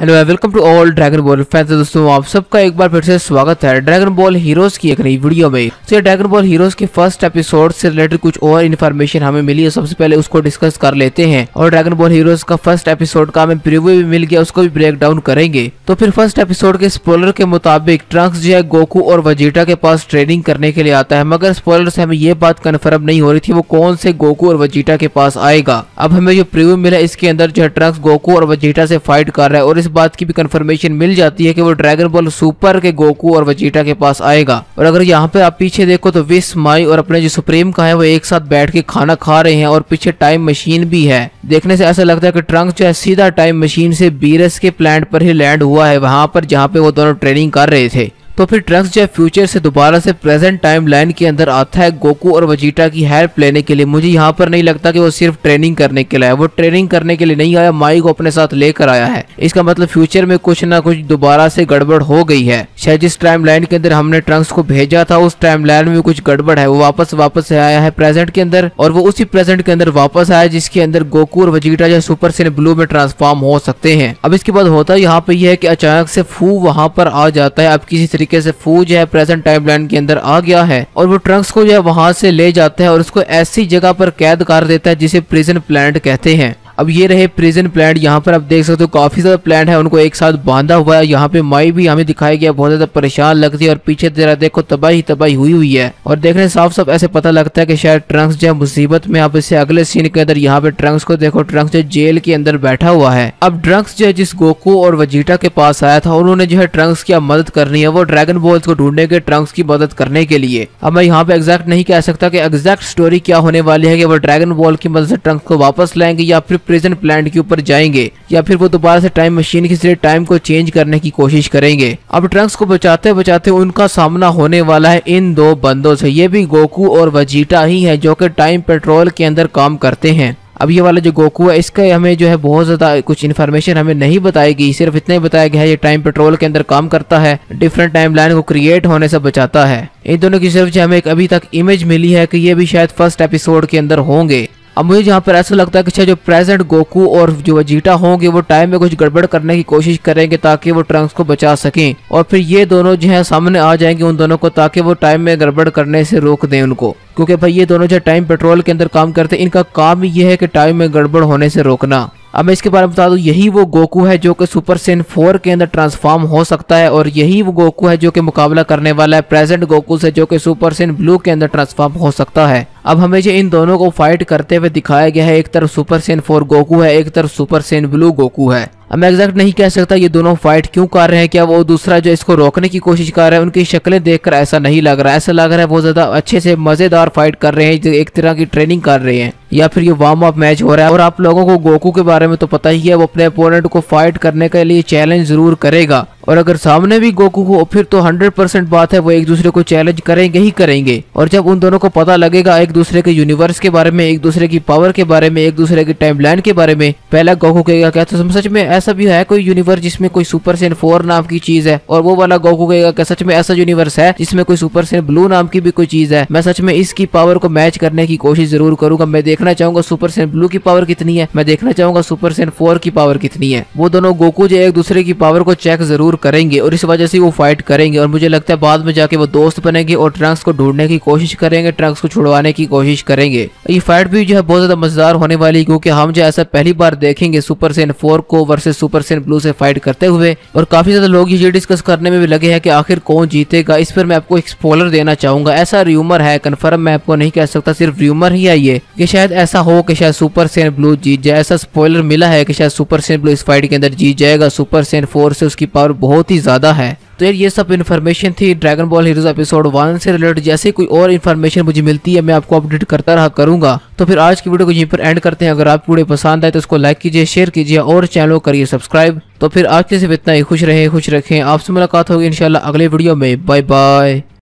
Hello welcome to all Dragon Ball fan دوستوں آپ سب کا ایک بار پھر سے سواگت ہے ڈریگن بال ہیروز کی ایک نئی ویڈیو میں تو یہ ڈریگن بال ہیروز کے فرسٹ ایپیسوڈ سے ریلیٹڈ کچھ اور انفارمیشن ہمیں ملی ہے سب سے پہلے اس کو ڈسکس کر لیتے ہیں اور ڈریگن بال ہیروز کا فرسٹ ایپیسوڈ کا ہمیں پریویو بھی مل گیا اس کو بھی بریک ڈاؤن کریں گے تو پھر فرسٹ ایپیسوڈ کے اسپولر کے مطابق ٹرنکس جو ہے گوکو اور وجیٹا کے پاس ٹریننگ کرنے کے لیے آتا ہے مگر اسپولر سے ہمیں یہ بات کنفرم نہیں ہو رہی تھی وہ کون سے گوکو اور وجیٹا کے پاس آئے گا اب ہمیں جو پریویو ملا اس کے اندر جو ہے ٹرنکس گوکو اور وجیٹا سے فائٹ کر رہا ہے اور اس بات کی بھی کنفرمیشن مل جاتی ہے کہ وہ ڈریگن بال سوپر کے گوکو اور وجیٹا کے پاس آئے گا۔ اور اگر یہاں پہ آپ پیچھے دیکھو تو ویس مائی اور اپنے جو سپریم کا ہے وہ ایک ساتھ بیٹھ کے کھانا کھا رہے ہیں اور پیچھے ٹائم مشین بھی ہے۔ دیکھنے سے ایسا لگتا ہے کہ ٹرنک جو ہے سیدھا ٹائم مشین سے بیرس کے پلانٹ پر ہی لینڈ ہوا ہے، وہاں پر جہاں پہ وہ دونوں ٹریننگ کر رہے تھے۔ تو پھر ٹرنکس جب فیوچر سے دوبارہ سے پریزنٹ ٹائم لائن کے اندر آتا ہے گوکو اور وجیٹا کی ہیلپ لینے کے لیے۔ مجھے یہاں پر نہیں لگتا کہ وہ صرف ٹریننگ کرنے کے لیے وہ ٹریننگ کرنے کے لیے نہیں آیا، مائی کو اپنے ساتھ لے کر آیا ہے۔ اس کا مطلب فیوچر میں کچھ نہ کچھ دوبارہ سے گڑبڑ ہو گئی ہے۔ شاید جس ٹائم لائن کے اندر ہم نے ٹرنکس کو بھیجا تھا، اس ٹائم لائن میں کچھ گڑبڑ ہے۔ وہ واپس واپس آیا ہے پریزنٹ کے اندر اور وہ اسی پریزنٹ کے اندر واپس آیا جس کے اندر گوکو اور وجیٹا یا سپر سین بلو میں ٹرانسفارم ہو سکتے ہیں۔ اب اس کے بعد ہوتا یہاں پہ یہ ہے کہ اچانک سے فو وہاں پر آ جاتا ہے۔ اب کسی طریقے طریقے سے فوج ہے پریزنٹ ٹائم لینڈ کے اندر آ گیا ہے اور وہ ٹرنکس کو جو ہے وہاں سے لے جاتا ہے اور اس کو ایسی جگہ پر قید کر دیتا ہے جسے پریزن پلانٹ کہتے ہیں۔ اب یہ رہے پریزن پلانٹ یہاں پر آپ دیکھ سکتے ہو کافی زیادہ پلانٹ ہے، ان کو ایک ساتھ باندھا ہوا ہے۔ یہاں پہ مائی بھی ہمیں دکھایا گیا، بہت زیادہ پریشان لگتی ہے اور پیچھے ذرا دیکھو تباہی تباہی ہوئی ہوئی ہے۔ اور دیکھنے صاف صاف ایسے پتہ لگتا ہے کہ شاید ٹرنکس جو مصیبت میں آپ اسے اگلے سین کے اندر یہاں پہ ٹرنکس کو دیکھو ٹرنکس جو جیل کے اندر بیٹھا ہوا ہے۔ اب ٹرنکس جو ہے جس گوکو اور وجیٹا کے پاس آیا تھا، انہوں نے جو ہے ٹرنکس کی اب مدد کرنی ہے، وہ ڈریگن بولز کو ڈھونڈنے کے ٹرنکس کی مدد کرنے کے لیے۔ اب میں یہاں پہ ایگزیکٹ نہیں کہہ سکتا کہ ایگزیکٹ سٹوری کیا ہونے والی ہے کہ وہ ڈریگن بال کی مدد سے ٹرنکس کو واپس لائیں گے یا پھر پریزنٹ پلانٹ کے اوپر جائیں گے یا پھر وہ دوبارہ سے ٹائم مشین کی سرے ٹائم کو چینج کرنے کی کوشش کریں گے۔ اب ٹرنکس کو بچاتے بچاتے ان کا سامنا ہونے والا ہے ان دو بندوں سے۔ یہ بھی گوکو اور وجیٹا ہی ہے جو کہ ٹائم پیٹرول کے اندر کام کرتے ہیں۔ اب یہ والا جو گوکو ہے، اس کا ہمیں جو ہے بہت زیادہ کچھ انفارمیشن ہمیں نہیں بتائے گی صرف اتنے بتایا گیا ہے، یہ ٹائم پیٹرول کے اندر کام کرتا ہے ڈیفرنٹ ٹائم لائن کو کریئٹ ہونے سے بچاتا ہے۔ ان دونوں کی صرف جو ہمیں ایک ابھی تک امیج ملی ہے کہ یہ بھی شاید فرسٹ ایپیسوڈ کے اندر ہوں گے۔ اب مجھے یہاں پر ایسا لگتا ہے کہ جو پریزنٹ گوکو اور جو وجیٹا ہوں گے، وہ ٹائم میں کچھ گڑبڑ کرنے کی کوشش کریں گے تاکہ وہ ٹرنکس کو بچا سکیں۔ اور پھر یہ دونوں جو ہیں سامنے آ جائیں گے ان دونوں کو تاکہ وہ ٹائم میں گڑبڑ کرنے سے روک دیں ان کو۔ کیونکہ بھائی یہ دونوں جو ٹائم پیٹرول کے اندر کام کرتے ہیں، ان کا کام یہ ہے کہ ٹائم میں گڑبڑ ہونے سے روکنا۔ اب میں اس کے بارے میں بتا دوں، یہی وہ گوکو ہے جو کہ سپر سین فور کے اندر ٹرانسفارم ہو سکتا ہے، اور یہی وہ گوکو ہے جو کہ مقابلہ کرنے والا ہے پریزنٹ گوکو سے جو کہ سپر سین بلو کے اندر ٹرانسفارم ہو سکتا ہے۔ اب ہمیشہ ان دونوں کو فائٹ کرتے ہوئے دکھایا گیا ہے، ایک طرف سپر سین فور گوکو ہے، ایک طرف سپر سین بلو گوکو ہے۔ اب میں ایگزیکٹ نہیں کہہ سکتا یہ دونوں فائٹ کیوں کر رہے ہیں، کیا وہ دوسرا جو اس کو روکنے کی کوشش کر رہا ہے، ان کی شکلیں دیکھ کر ایسا نہیں لگ رہا۔ ایسا لگ رہا ہے وہ زیادہ اچھے سے مزیدار فائٹ کر رہے ہیں، ایک طرح کی ٹریننگ کر رہے ہیں۔ یا پھر یہ وارم اپ میچ ہو رہا ہے اور آپ لوگوں کو گوکو کے بارے میں تو پتا ہی ہے، وہ اپنے اپورنٹ کو فائٹ کرنے کے لیے چیلنج ضرور کرے گا۔ اور اگر سامنے بھی گوکو کو پھر تو ہنڈریڈ پرسینٹ بات ہے، وہ ایک دوسرے کو چیلنج کریں گے ہی کریں گے۔ اور جب ان دونوں کو پتا لگے گا ایک دوسرے کے یونیورس کے بارے میں، ایک دوسرے کی پاور کے بارے میں، ایک دوسرے کی ٹائم لائن کے بارے میں، پہلا گوکو کہے گا کہ سچ میں ایسا بھی ہے کوئی یونیورس جس میں کوئی سپر سین فور نام کی چیز ہے اور وہ والا گوکو کہے گا کہ سچ میں ایسا یونیورس ہے جس میں کوئی سپر سین بلو نام کی بھی کوئی چیز ہے؟ میں سچ میں اس کی پاور کو میچ کرنے کی کوشش ضرور کروں گا۔ میں دیکھ دیکھنا چاہوں گا سپر سین بلو کی پاور کتنی ہے؟ میں دیکھنا چاہوں گا سپر سین فور کی پاور کتنی ہے؟ وہ دونوں گوکو جو ایک دوسرے کی پاور کو چیک ضرور کریں گے اور اس وجہ سے وہ فائٹ کریں گے اور مجھے لگتا ہے بعد میں جا کے وہ دوست بنیں گے اور ٹرنکس کو ڈھونڈنے کی کوشش کریں گے ٹرنکس کو چھڑوانے کی کوشش کریں گے۔ یہ فائٹ بھی جو ہے بہت زیادہ مزدار ہونے والی کیونکہ ہم جو ایسا پہلی بار دیکھیں گے سپر سین فور کو ورسز سپر سین بلو سے فائٹ کرتے ہوئے اور کافی زیادہ لوگ یہ ڈسکس کرنے میں بھی لگے ہیں کہ آخر کون جیتے گا۔ اس پر میں آپ کو ایک سپولر دینا چاہوں گا۔ ایسا ریومر ہے کنفرم میں آپ کو نہیں کہہ سکتا، صرف ریومر ہی ہے یہ کہ شاید شاید ایسا ہو کہ شاید سپر سین بلو جیت جائے۔ ایسا سپوائلر ملا ہے کہ شاید سپر سین بلو اس فائٹ کے اندر جیت جائے گا۔ سپر سین فور سے اس کی پاور بہت ہی زیادہ ہے۔ تو یہ سب انفارمیشن تھی Dragon Ball Heroes episode one سے ریلیٹڈ جیسے کوئی اور انفارمیشن مجھے ملتی ہے، میں آپ کو اپڈیٹ کرتا رہا کروں گا۔ تو پھر آج کی ویڈیو کو یہیں پر اینڈ کرتے ہیں۔ اگر آپ کی ویڈیو پسند آئے تو اس کو لائک کیجیے شیئر کیجیے اور چینل کو کریے سبسکرائب تو پھر آج کے صرف اتنا ہی۔ خوش رہے خوش رکھیں۔ آپ سے ملاقات ہوگی انشاءاللہ اگلے ویڈیو میں۔ Bye bye